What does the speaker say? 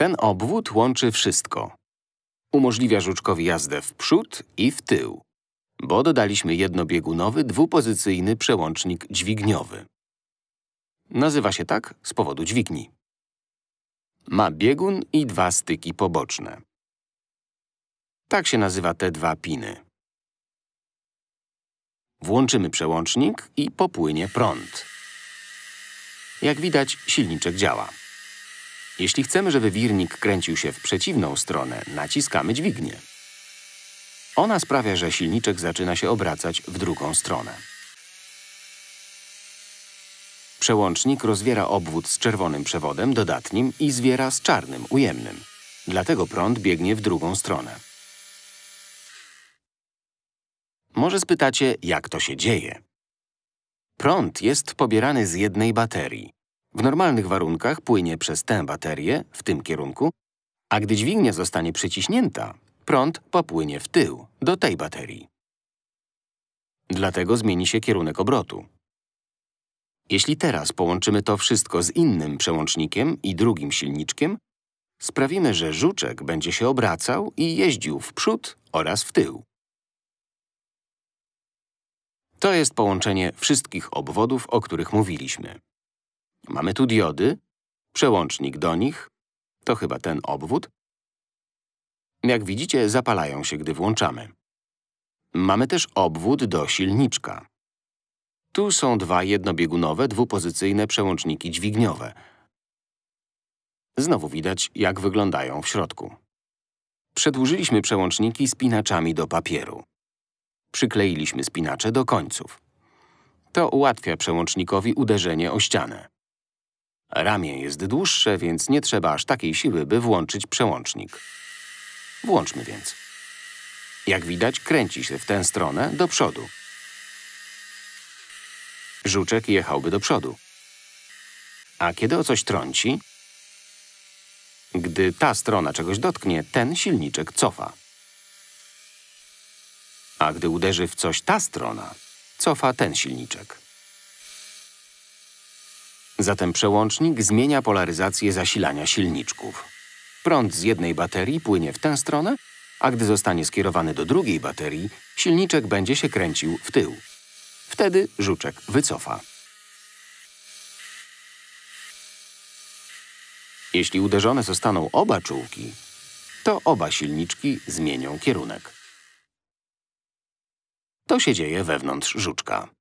Ten obwód łączy wszystko. Umożliwia żuczkowi jazdę w przód i w tył, bo dodaliśmy jednobiegunowy, dwupozycyjny przełącznik dźwigniowy. Nazywa się tak z powodu dźwigni. Ma biegun i dwa styki poboczne. Tak się nazywa te dwa piny. Włączymy przełącznik i popłynie prąd. Jak widać, silniczek działa. Jeśli chcemy, żeby wirnik kręcił się w przeciwną stronę, naciskamy dźwignię. Ona sprawia, że silniczek zaczyna się obracać w drugą stronę. Przełącznik rozwiera obwód z czerwonym przewodem dodatnim i zwiera z czarnym, ujemnym. Dlatego prąd biegnie w drugą stronę. Może spytacie, jak to się dzieje? Prąd jest pobierany z jednej baterii. W normalnych warunkach płynie przez tę baterię, w tym kierunku, a gdy dźwignia zostanie przyciśnięta, prąd popłynie w tył, do tej baterii. Dlatego zmieni się kierunek obrotu. Jeśli teraz połączymy to wszystko z innym przełącznikiem i drugim silniczkiem, sprawimy, że żuczek będzie się obracał i jeździł w przód oraz w tył. To jest połączenie wszystkich obwodów, o których mówiliśmy. Mamy tu diody, przełącznik do nich, to chyba ten obwód. Jak widzicie, zapalają się, gdy włączamy. Mamy też obwód do silniczka. Tu są dwa jednobiegunowe, dwupozycyjne przełączniki dźwigniowe. Znowu widać, jak wyglądają w środku. Przedłużyliśmy przełączniki spinaczami do papieru. Przykleiliśmy spinacze do końców. To ułatwia przełącznikowi uderzenie o ścianę. Ramię jest dłuższe, więc nie trzeba aż takiej siły, by włączyć przełącznik. Włączmy więc. Jak widać, kręci się w tę stronę do przodu. Żuczek jechałby do przodu. A kiedy o coś trąci, gdy ta strona czegoś dotknie, ten silniczek cofa. A gdy uderzy w coś ta strona, cofa ten silniczek. Zatem przełącznik zmienia polaryzację zasilania silniczków. Prąd z jednej baterii płynie w tę stronę, a gdy zostanie skierowany do drugiej baterii, silniczek będzie się kręcił w tył. Wtedy żuczek wycofa. Jeśli uderzone zostaną oba czułki, to oba silniczki zmienią kierunek. To się dzieje wewnątrz żuczka.